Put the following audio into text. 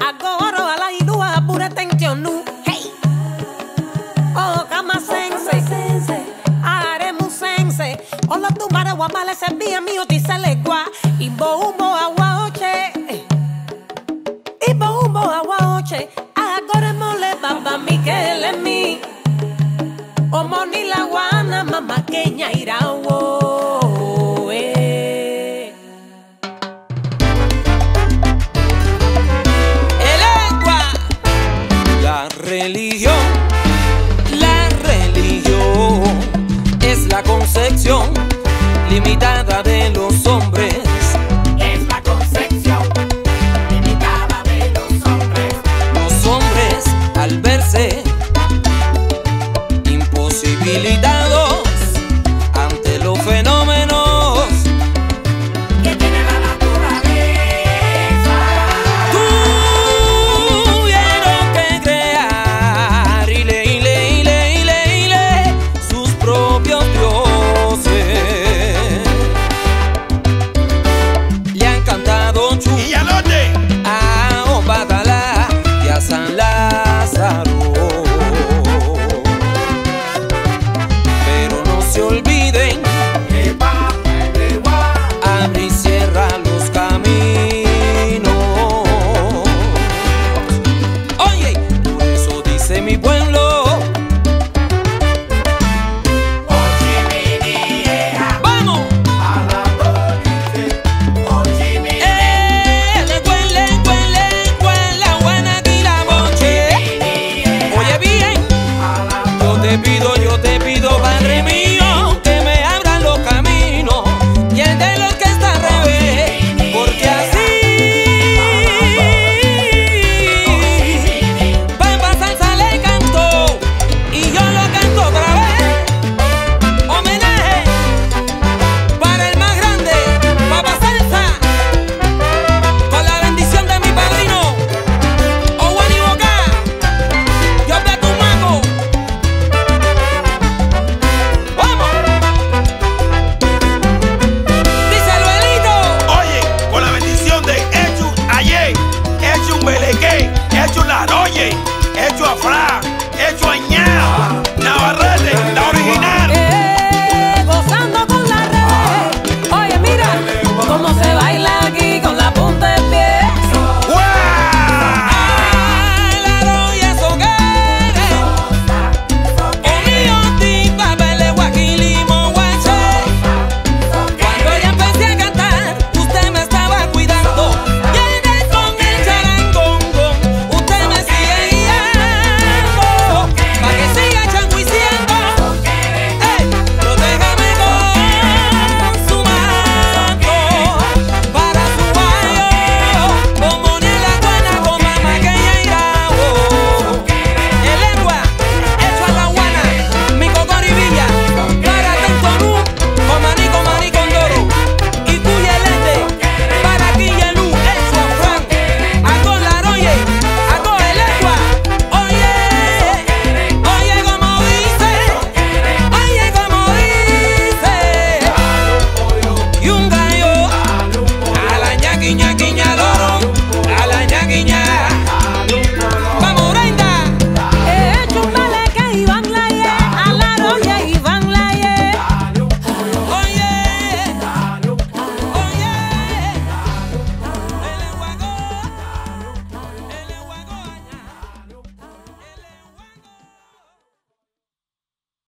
Agora ala idua pure tensionu. Hey. Oh, kama sense. Are sense. Ola tu mara wa mala se bia mio. Ibo umbo awa. Ibo umbo awa oche. Agora baba Michele mi. Omonila wana mama Kenya irawo. Religión, la religión es la concepción limitada de